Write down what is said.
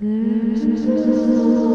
There's